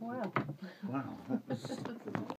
Wow. Wow.